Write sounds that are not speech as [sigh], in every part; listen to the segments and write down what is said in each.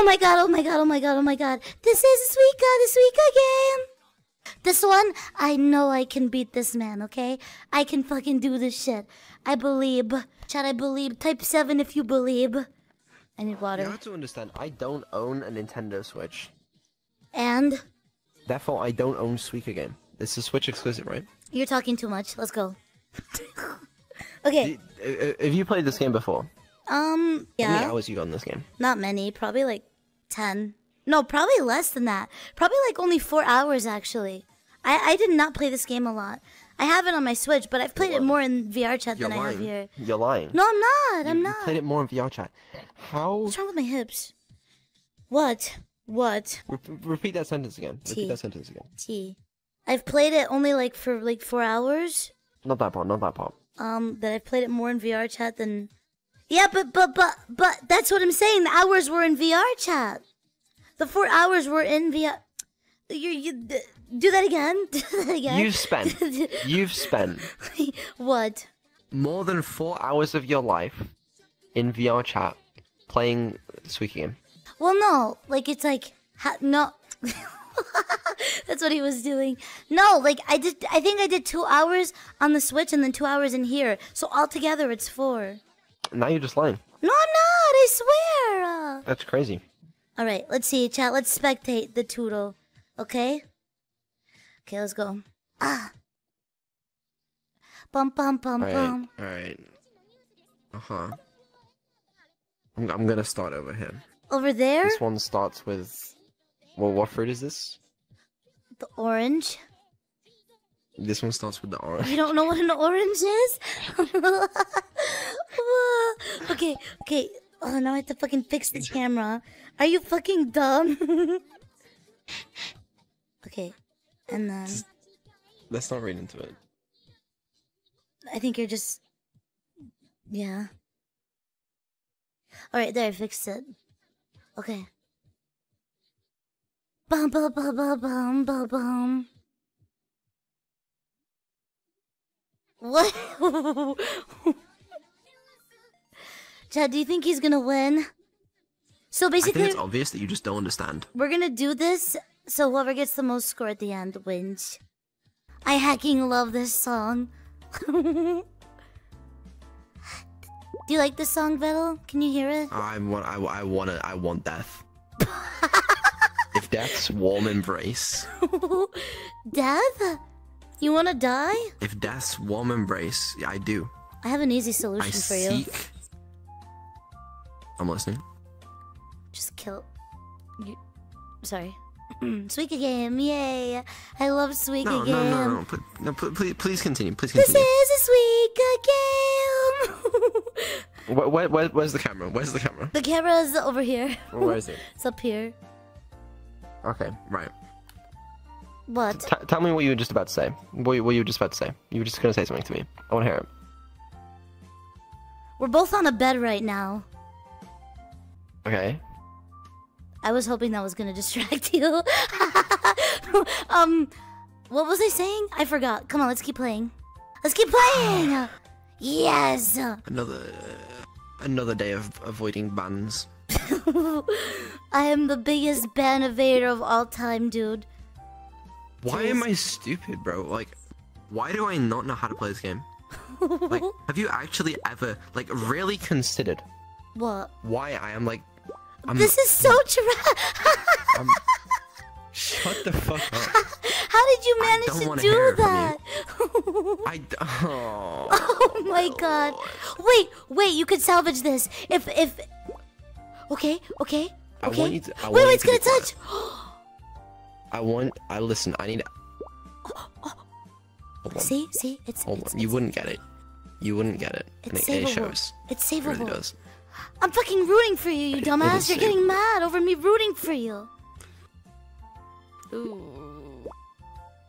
Oh my god, oh my god, oh my god, oh my god. This is Suika, the Suika game. This one, I know I can beat this man, okay? I can fucking do this shit. I believe. Chat, I believe. Type 7 if you believe. I need water. You have to understand, I don't own a Nintendo Switch. And? Therefore, I don't own Suika game. This is Switch exclusive, right? You're talking too much. Let's go. [laughs] okay. Have you played this game before? Um, yeah. How many hours you got in this game? Not many. Probably like 10. No, probably less than that. Probably like only four hours, actually. I, I did not play this game a lot. I have it on my Switch, but I've played it more in VR chat You're than I have here. You're lying. No, I'm not. I'm You not. played it more in VR chat. How? What's wrong with my hips? What? What? Re- repeat that sentence again. T. Repeat that sentence again. T. I've played it only like for like four hours. Not that part. Not that part. Um, that I've played it more in VR chat than. Yeah, but but but but that's what I'm saying. The hours were in VR chat. The four hours were in VR. You you do that again. [laughs] Do that again. You've spent. [laughs] you've spent [laughs] what? more than four hours of your life in VR chat playing Suika game. Well, no. Like it's like ha- no. That's what he was doing. No, like I did. I think I did two hours on the Switch and then two hours in here. So altogether, it's four. Now you're just lying. No, not. I swear. That's crazy. All right, let's see, chat. Let's spectate the Toodle. Okay. Okay, let's go. Ah. Bum bum bum bum. Alright. Uh huh. I'm, I'm gonna start over here. Over there, This one starts with. Well, what fruit is this? the orange. This one starts with the orange. You don't know what an orange is? [laughs] [laughs] okay, okay. Oh, now I have to fucking fix the camera. Are you fucking dumb? [laughs] okay, and then Let's not read into it. I think you're just. Yeah. Alright, there, I fixed it. Okay. Bum bum bum bum bum bum bum. What? [laughs] Chad, do you think he's gonna win? So I think basically, it's obvious that you just don't understand. we're gonna do this so whoever gets the most score at the end wins. I hacking love this song. [laughs] do you like this song, Vedal? Can you hear it? I want. I, I want it. I want death. [laughs] if death's warm embrace. [laughs] Death? You wanna die? If death's warm embrace, yeah, I do. I have an easy I solution for you. I seek. I'm listening. Just kill. You. Sorry. [clears throat] Suika game, yay! I love Suika No, game. no, no, no, pl- no. pl- Please, please continue. Please continue. This is a Suika game. [laughs] Where, where, where, where's the camera? Where's the camera? the camera's over here. Where is it? [laughs] It's up here. Okay, right. What? T- tell me what you were just about to say. What, you- what you were just about to say. You were just gonna say something to me. I want to hear it. We're both on a bed right now. Okay. I was hoping that was gonna distract [laughs] you. um, what was I saying? I forgot. Come on, let's keep playing. Let's keep playing. yes. Another, another day of avoiding bans. [laughs] I am the biggest ban evader of all time, dude. Why am I stupid, bro? Like, why do I not know how to play this game? Like, [laughs] have you actually ever, like, really considered What? why I am like, I'm, this is so tra- I'm, [laughs] shut the fuck up. How did you manage to do it that? I, [laughs] oh, oh my god. Wait, wait, you could salvage this. If if Okay, okay. I Okay. want you to- I wait, want wait, it's to gonna touch. [gasps] I want, I listen, I need, hold on, see, see, it's it's, you wouldn't get it. You wouldn't get it. And it's it, it savable. shows. It's It really does. I'm fucking rooting for you, you [laughs] It- it dumbass. is You're getting mad over me rooting for you.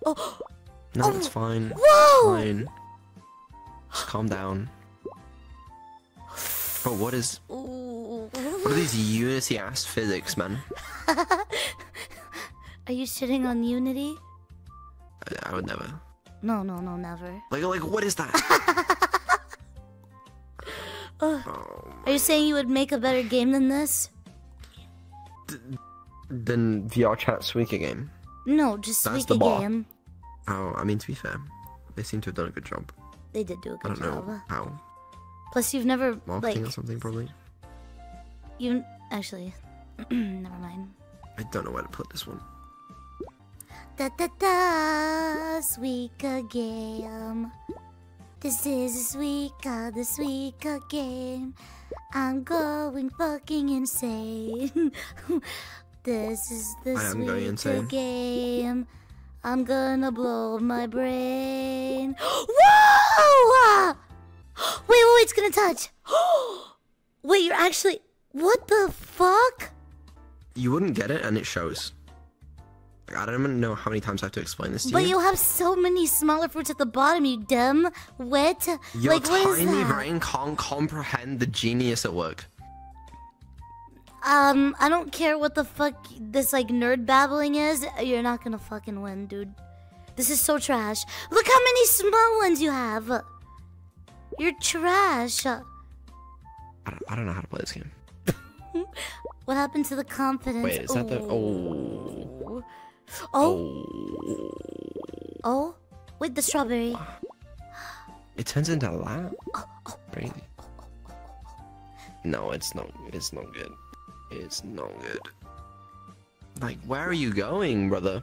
Oh, No, it's oh. fine. Whoa! It's fine. Just calm down. Bro, what is, what are these Unity ass physics, man? [laughs] Are you sitting on Unity? I, I would never. No, no, no, never. Like, like, what is that? [laughs] Are you saying you would make a better game than this? Then VR chat Suika game. No, just That's Suika the bar. game. Oh, I mean to be fair, they seem to have done a good job. They did do a good job. I don't job. know how Plus, you've never marketing like or something probably. you actually. [clears throat] never mind. I don't know where to put this one. Da da da, Suika game. This is a Suika, uh, the Suika game. I'm going fucking insane. [laughs] this is the sweet am going Suika insane. game. I'm gonna blow my brain. [gasps] Whoa! [gasps] Wait, wait, wait, it's gonna touch. [gasps] wait, you're actually. What the fuck? You wouldn't get it, and it shows. Like, I don't even know how many times I have to explain this to But you. But you have so many smaller fruits at the bottom, you dumb, wet. Your like, what is tiny that? brain can't comprehend the genius at work. Um, I don't care what the fuck this like nerd babbling is. You're not gonna fucking win, dude. This is so trash. Look how many small ones you have. You're trash. I don't, I don't know how to play this game. [laughs] What happened to the confidence? Wait, is that the? Oh. Oh, Oh. oh. Wait, the strawberry. It turns into that. Really? No, it's not. It's not good. It's not good. Like, where are you going, brother?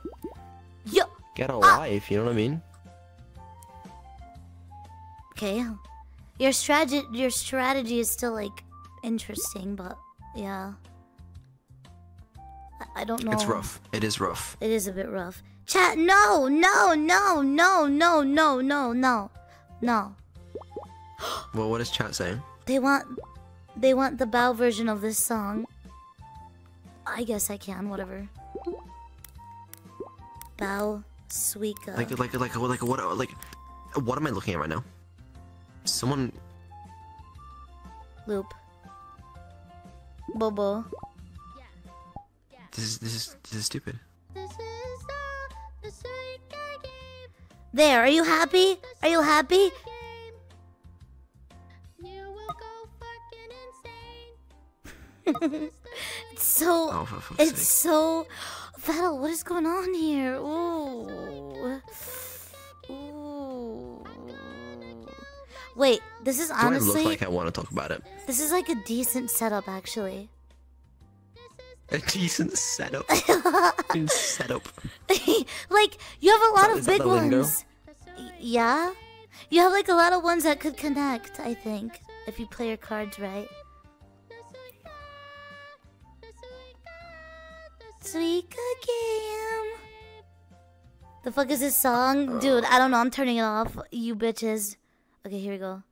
Yo. Get a Ah. life. You know what I mean? Okay. Your strategy, your strategy is still like interesting, but yeah. I, I don't know. It's rough. It is rough. It is a bit rough. Chat, no, no, no, no, no, no, no, no, no. Well, what is chat saying? They want, they want the bow version of this song. I guess I can, whatever. Bow, Suika. Like, like, like, like, what? Like, what am I looking at right now? Someone. loop. Bobo. This is this is this is stupid. There, are you happy? Are you happy? It's [laughs] so. Oh, for fuck's It's sake! so. Vedal, what is going on here? Ooh. Ooh. Wait, this is Do honestly. I look like I want to talk about it? This is like a decent setup, actually. A decent setup. [laughs] Good setup. [laughs] like, you have a lot that- of big ones. Yeah? You have like a lot of ones that could connect, I think, if you play your cards right. Suika game. The fuck is this song? Dude, I don't know. I'm turning it off. You bitches. Okay, here we go.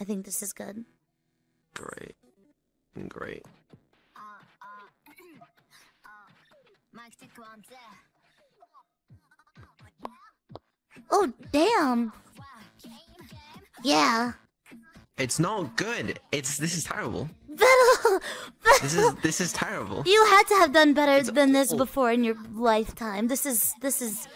I think this is good. Great. Great. Oh, damn. Yeah. It's not good. It's this is terrible. [laughs] This is this is terrible. You had to have done better It's than this awful. before in your lifetime. This is this is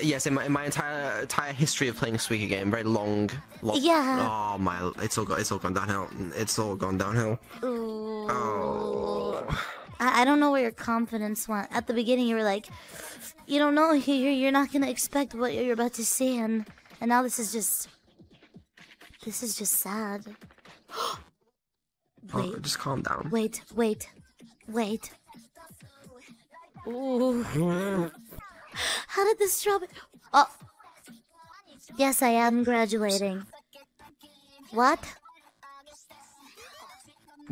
Yes, in my, in my entire entire history of playing a Suika game, very long, long. Yeah. Oh my! It's all got it's all gone downhill. It's all gone downhill. I, I don't know where your confidence went. At the beginning, you were like, you don't know. You're you're not gonna expect what you're about to see, and and now this is just this is just sad. [gasps] Oh, just calm down. wait, wait, wait. Ooh. [laughs] How did this strawberry? Oh. Yes, I am graduating. What?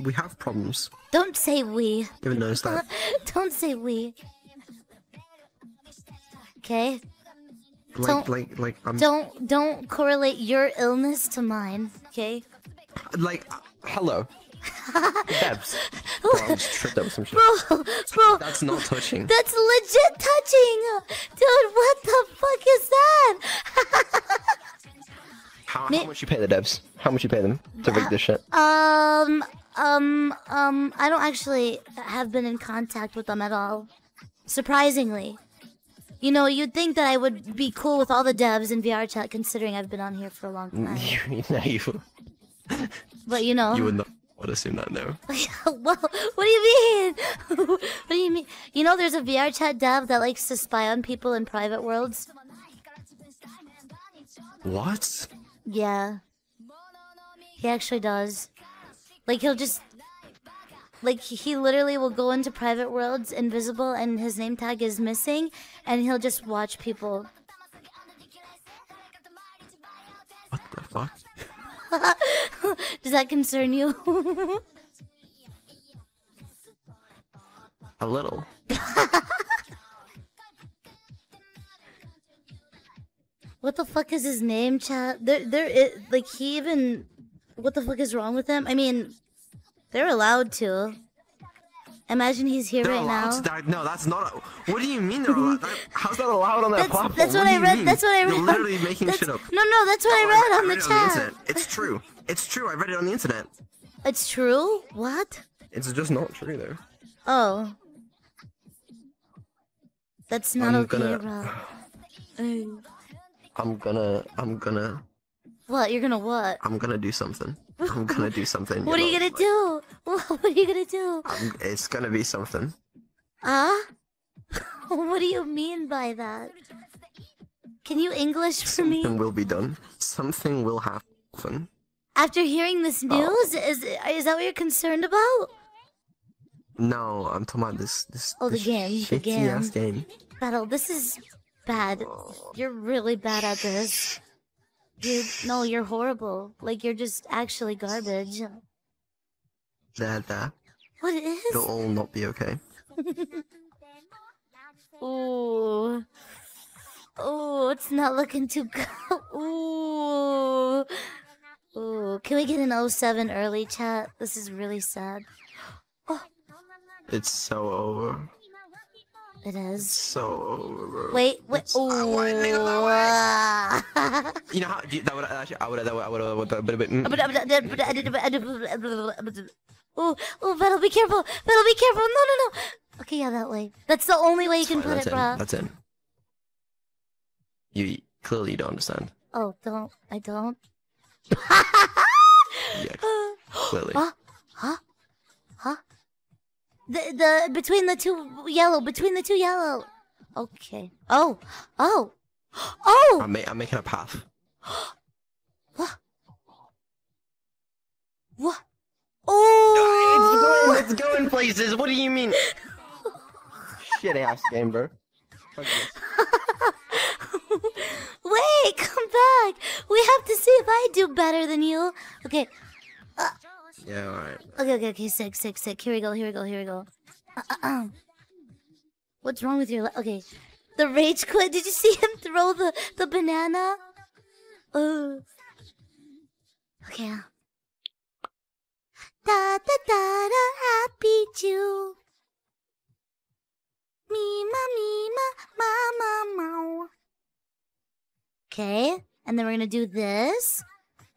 We have problems. Don't say we. Haven't noticed that? Don't say we. Okay? Like, Don't- like, like, I'm Don't don't correlate your illness to mine, okay? like, uh, hello. [laughs] Debs. Bro, I just tripped over some shit. Bro, bro, That's not touching. that's legit touching! Dude, what the fuck is that? How, how much you pay the devs? How much you pay them to rig this shit? um, um, um, I don't actually have been in contact with them at all. Surprisingly. You know, you'd think that I would be cool with all the devs in VR chat considering I've been on here for a long [laughs] time. you, you know, you, [laughs] But you know. you would not. would assume that no. [laughs] well, what do you mean? what do you mean? You know, there's a VR chat dev that likes to spy on people in private worlds. What? Yeah. He actually does. Like he'll just like he literally will go into private worlds invisible and his name tag is missing and he'll just watch people. What the fuck? [laughs] Does that concern you? A little. [laughs] what the fuck is his name, chat? There, there is like he even. What the fuck is wrong with them? I mean, they're allowed to. Imagine he's here They're right now. die. No, that's not. What do you mean they're allowed? [laughs] That- How's that allowed on that That's, platform? that's what, do I read. mean? That's what I read. You're literally making that's- shit up. No, no, that's what I oh, read on the read it chat. internet. It's true. It's true. I read it on the internet. it's true. What? It's just not true though. Oh. That's not I'm okay, gonna- bro. [sighs] I'm gonna. I'm gonna. What? You're gonna what? I'm gonna do something. I'm gonna do something. [laughs] What are you gonna like, do? What are you gonna do? I'm- it's gonna be something. Huh? [laughs] what do you mean by that? Can you English for me? Something will be done. Something will happen. After hearing this Oh. news, is is that what you're concerned about? No, I'm talking about this. This. Oh, the this game, the ass game. Vedal, this is bad. Oh. You're really bad at this. You no, you're horrible. Like you're just actually garbage. That that. What is? It'll all not be okay. [laughs] Ooh. Ooh, it's not looking too good. [laughs] Ooh. Ooh. Can we get an 07 early chat? This is really sad. [gasps] Oh. It's so over. It is. So Wait, wait. It's- I wanted to go Ooh. [laughs] You know how you, that would actually I would that would I would have a bit it. Ooh, ooh, Vedal, be careful. Vedal, be careful. No, no, no. Okay, yeah, that way. That's the only way you can put it, bruh. That's in. You clearly you don't understand. Oh, don't. I don't. [laughs] Yeah, [gasps] clearly. [gasps] The the between the two yellow, between the two yellow. Okay. Oh. Oh. Oh. I'm, ma- I'm making a path. What? What? Oh. It's going it's going places. What do you mean? Shit ass game, bro. [laughs] Wait, come back. We have to see if I do better than you. Okay. Uh, Yeah, alright. Okay, okay, okay. Sick, sick, sick. Here we go. Here we go. Here we go. Uh-uh. What's wrong with your? Okay, the rage quit. Did you see him throw the the banana? Oh. Uh. Okay. Da da da da. Happy Jew. Me ma ma ma ma. Okay, and then we're gonna do this.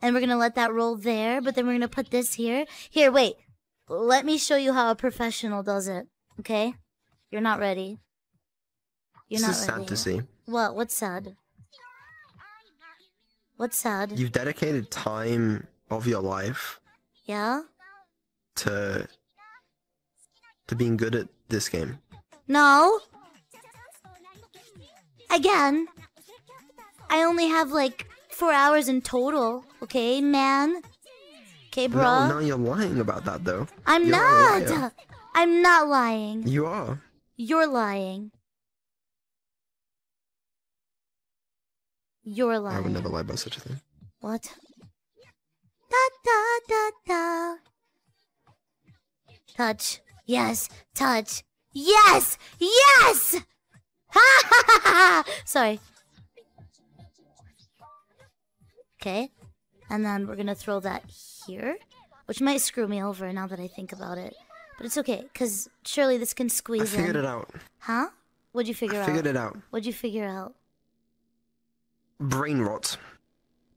And we're gonna let that roll there, but then we're gonna put this here. Here, wait. Let me show you how a professional does it. Okay? You're not ready. You're This not is ready. sad to see. What? What's sad? What's sad? You've dedicated time of your life Yeah? to to being good at this game. No? Again? I only have like four hours in total. Okay, man? Okay, No, bruh? no, you're lying about that though. I'm you're not! I'm not lying. You are. You're lying. You're lying. I would never lie about such a thing. What? Da da da da. Touch. Yes. Touch. Yes. Yes. Ha ha ha ha. Sorry. Okay. And then we're gonna throw that here, which might screw me over now that I think about it. But it's okay, cause surely this can I squeeze figured in. it out. Huh? What'd you figure I out? figured it out. What'd you figure out? Brain rot.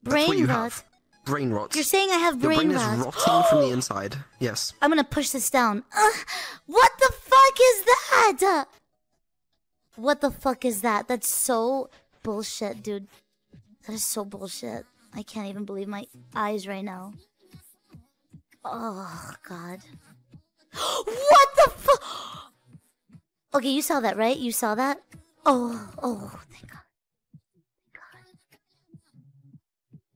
Brain you rot. have. Brain rot. You're saying I have brain, Your brain, brain rot. is rotting from the [gasps] inside. Yes. I'm gonna push this down. Ugh, what the fuck is that? What the fuck is that? That's so bullshit, dude. That is so bullshit. I can't even believe my eyes right now. Oh god. [gasps] what the fuck? Okay, you saw that, right? You saw that? Oh, oh, thank god.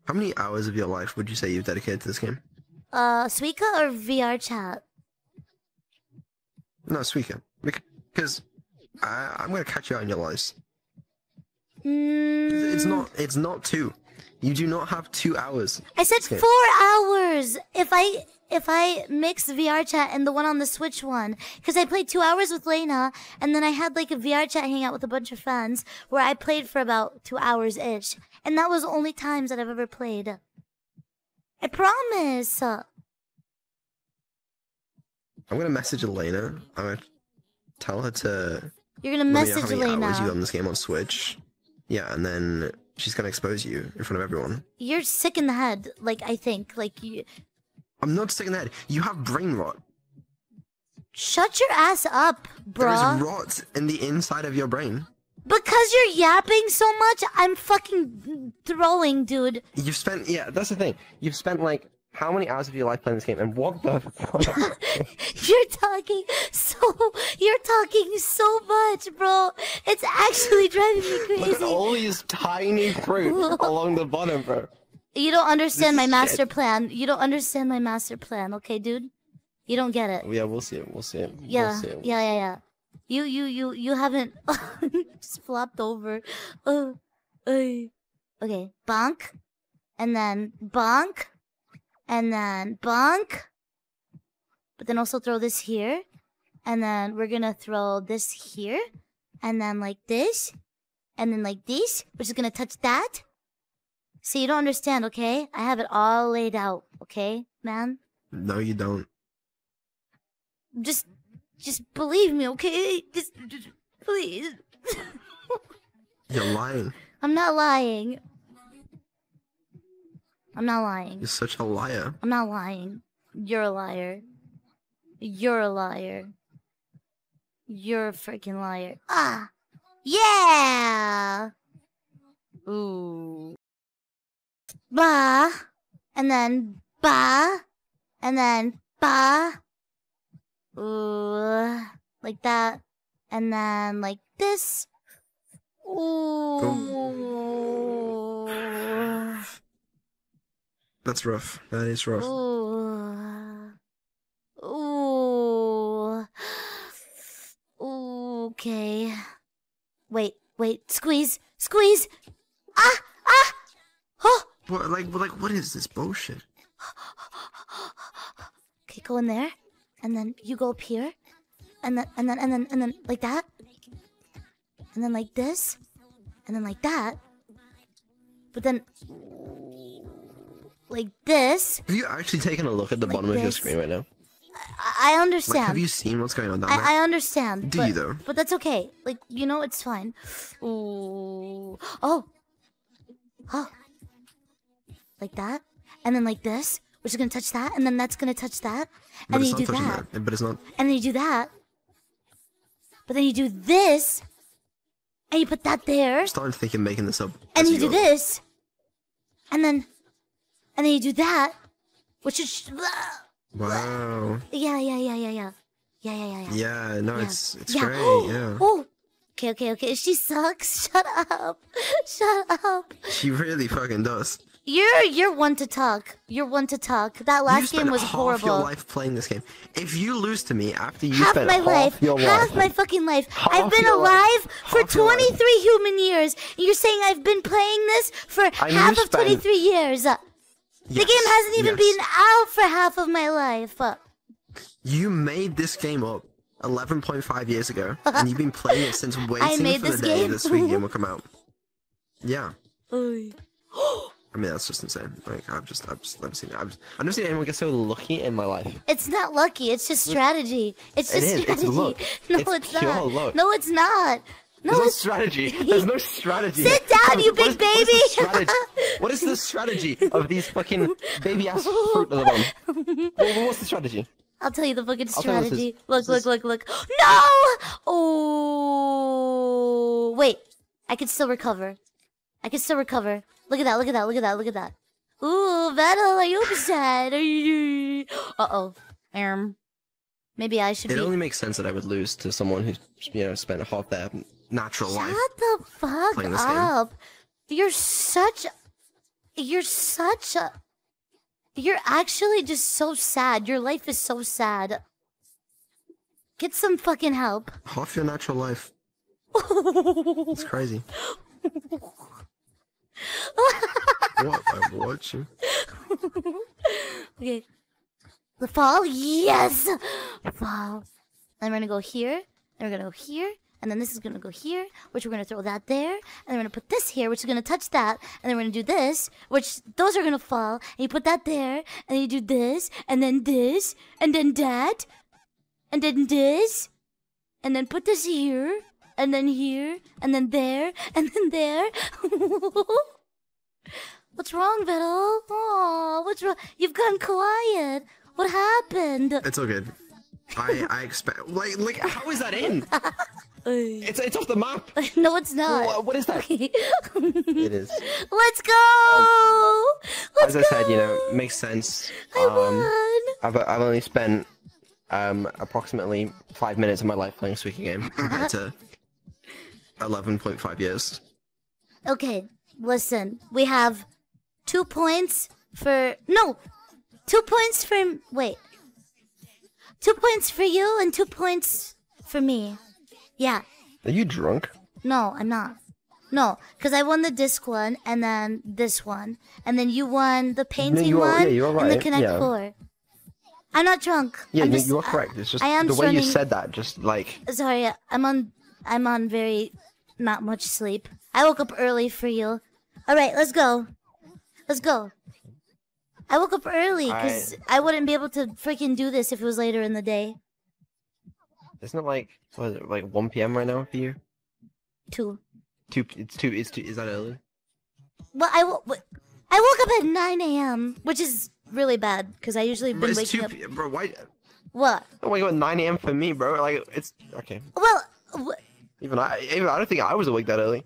How many hours of your life would you say you've dedicated to this game? Uh, Suika or VR chat? No, Suika. Because I, I'm gonna catch you out on your lies. Mm, It's not. It's not two. You do not have two hours. I said four hours. If I if I mix VR chat and the one on the Switch one, because I played two hours with Lena, and then I had like a VR chat hangout with a bunch of friends where I played for about two hours ish, and that was the only times that I've ever played. I promise. I'm gonna message Elena. I'm gonna tell her to You're gonna me message how many hours you got on this game on Switch. Yeah, and then she's gonna expose you in front of everyone. You're sick in the head. Like I think. Like you. I'm not sick in the head. You have brain rot. Shut your ass up, There bruh. is rot in the inside of your brain. Because you're yapping so much, I'm fucking throwing, dude. You've spent yeah, that's the thing. You've spent like how many hours of your life playing this game and what the [laughs] fuck? [laughs] You're talking so you're talking so much, bro. It's actually driving me crazy. Look at all these tiny fruit [laughs] along the bottom, bro. You don't understand my This is master shit. plan. You don't understand my master plan, okay, dude? You don't get it. Yeah, we'll see it. We'll see it. Yeah, We'll see it. yeah, yeah, yeah. You, you, you, you haven't just flopped over. Uh, [sighs] ay. okay, bonk, and then bonk, and then bunk. But then also throw this here, and then we're gonna throw this here, and then like this, and then like this, We're just gonna touch that. See, you don't understand, okay? I have it all laid out, okay, man? No, you don't. just just believe me okay just, just please [laughs] You're lying. i'm not lying i'm not lying You're such a liar. i'm not lying you're a liar you're a liar you're a freaking liar ah yeah ooh Bah! and then bah! and then bah! Ooh, like that, and then like this. Ooh. That's rough. That is rough. Ooh. Ooh. Okay. Wait, wait. Squeeze, squeeze. Ah, ah. Oh. What, like, like, what is this bullshit? Okay, go in there, and then you go up here, and then and then and then and then like that, and then like this, and then like that, but then like this. Have you actually taken a look at the Like bottom of your screen right now? I, I Like, understand. have you seen what's going on down there? I, I understand. Do but, you, though? But that's okay. Like you know, it's fine. Ooh. Oh. Oh. Like that, and then like this, which is gonna touch that, and then that's gonna touch that, but and then you do that. that. But it's not. and then you do that. But then you do this, and you put that there, I'm starting to think you're making this up. and you do go. this, and then, and then you do that, which is. Wow. Yeah, yeah, yeah, yeah, yeah. Yeah, yeah, yeah, yeah. Yeah, no, yeah. it's it's yeah. great. yeah. Oh, okay, okay, okay. She sucks. [laughs] Shut up. [laughs] Shut up. She really fucking does. You're you're one to talk. You're one to talk. That last game was half horrible. Your life playing this game. If you lose to me after you half spent my half life, your half life, my fucking life. Half I've been alive life. for 23 human years. You're saying I've been playing this for and half of 23 years. The game hasn't even yes. been out for half of my life. You made this game up 11.5 years ago, and you've been playing it since [laughs] waiting made for this the day game. this sweet game will [laughs] come out. Yeah. Oy. [gasps] I mean, that's just insane. Like, I've just, I've just never seen it. I've, just, I've never seen anyone get so lucky in my life. It's not lucky. It's just strategy. It's just it's strategy. luck. [laughs] No, It's it's, not. luck. No, it's not. No, There's no strategy. There's no strategy. Sit down, you big what is baby. What is the strategy of these fucking baby ass fruit at the bottom? What- what's the strategy? I'll tell you the fucking I'll tell you what this strategy. Look, look, look, look. No! Oh, wait. I can still recover. I can still recover. Look at that, look at that, look at that, look at that. Ooh, Vedal, are you upset? Uh oh. Um, maybe I should It be. only makes sense that I would lose to someone who, you know, spent half their natural life. Shut the fuck this game. up. You're such. You're such a. You're actually just so sad. Your life is so sad. Get some fucking help. Half your natural life. It's [laughs] crazy. what? I'm watching. Okay. The fall? Yes! Fall. And we're gonna go here, and we're gonna go here, and then this is gonna go here, which we're gonna throw that there, and then we're gonna put this here, which is gonna touch that, and then we're gonna do this, which those are gonna fall, and you put that there, and you do this, and then this, and then that, and then this, and then put this here, and then here, and then there, [laughs] and then there. [laughs] What's wrong, Vedal? Oh, what's wrong? You've gone quiet. What happened? It's all good. I I expect like like how is that in? [laughs] It's it's off the map. [laughs] no, it's not. Wha- what is that? [laughs] It is. Let's go. Let's As I said, you know, it makes sense. I Um, won. I've I've only spent um approximately five minutes of my life playing a Suika game compared to eleven point five years. Okay, listen. We have two points for no, two points for wait, two points for you and two points for me. Yeah. Are you drunk? No, I'm not. No, because I won the disc one and then this one, and then you won the painting you are- one yeah, you are and the Connect yeah. Four. I'm not drunk. Yeah, I'm no, just- you are correct. It's just I am the way you said that, just like Sorry, I'm on. I'm on very not much sleep. I woke up early for you. All right, let's go. Let's go. I woke up early because I wouldn't be able to freaking do this if it was later in the day. It's not like what is it, like one p.m. right now for you. Two. Two. It's two. It's two. Is that early? Well, I wo- w- I woke up at 9 a.m., which is really bad because I usually been it's waking two. up. P- bro, why? What? Oh my god, nine a.m. for me, bro. Like it's okay. Well, w- Even I, even I don't think I was awake that early.